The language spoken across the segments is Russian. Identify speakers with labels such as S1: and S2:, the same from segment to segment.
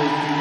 S1: Thank you.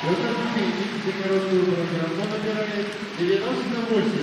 S1: В этом беге температуру микрофона набирает 98